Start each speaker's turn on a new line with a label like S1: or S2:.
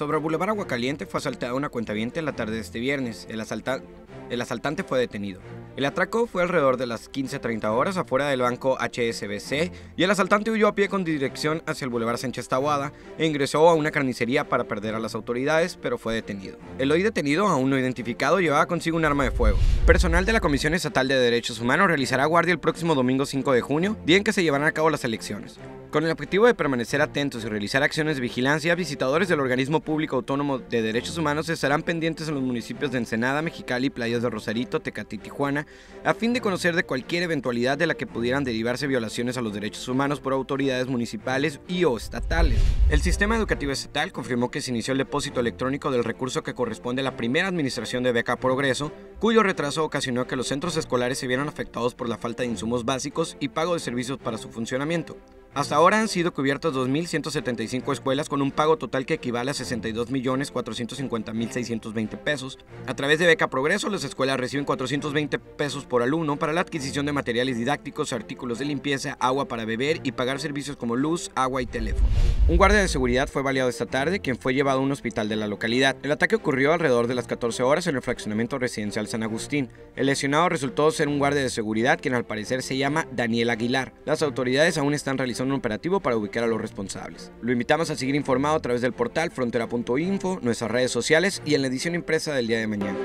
S1: Sobre el Boulevard Aguacaliente fue asaltada una cuentaviente en la tarde de este viernes. El asaltante fue detenido. El atraco fue alrededor de las 15.30 horas afuera del banco HSBC y el asaltante huyó a pie con dirección hacia el Boulevard Sánchez Tahuada e ingresó a una carnicería para perder a las autoridades, pero fue detenido. El hoy detenido, aún no identificado, llevaba consigo un arma de fuego. Personal de la Comisión Estatal de Derechos Humanos realizará guardia el próximo domingo 5 de junio, día en que se llevarán a cabo las elecciones. Con el objetivo de permanecer atentos y realizar acciones de vigilancia, visitadores del Organismo Público Autónomo de Derechos Humanos estarán pendientes en los municipios de Ensenada, Mexicali, Playas de Rosarito, Tecate y A fin de conocer de cualquier eventualidad de la que pudieran derivarse violaciones a los derechos humanos por autoridades municipales y o estatales. El sistema educativo estatal confirmó que se inició el depósito electrónico del recurso que corresponde a la primera administración de Beca Progreso, cuyo retraso ocasionó que los centros escolares se vieran afectados por la falta de insumos básicos y pago de servicios para su funcionamiento. Hasta ahora han sido cubiertas 2.175 escuelas con un pago total que equivale a 62.450.620 pesos. A través de Beca Progreso, las escuelas reciben 420 pesos por alumno para la adquisición de materiales didácticos, artículos de limpieza, agua para beber y pagar servicios como luz, agua y teléfono. Un guardia de seguridad fue baleado esta tarde, quien fue llevado a un hospital de la localidad. El ataque ocurrió alrededor de las 14 horas en el fraccionamiento residencial San Agustín. El lesionado resultó ser un guardia de seguridad, quien al parecer se llama Daniel Aguilar. Las autoridades aún están realizando un operativo para ubicar a los responsables. Lo invitamos a seguir informado a través del portal frontera.info, nuestras redes sociales y en la edición impresa del día de mañana.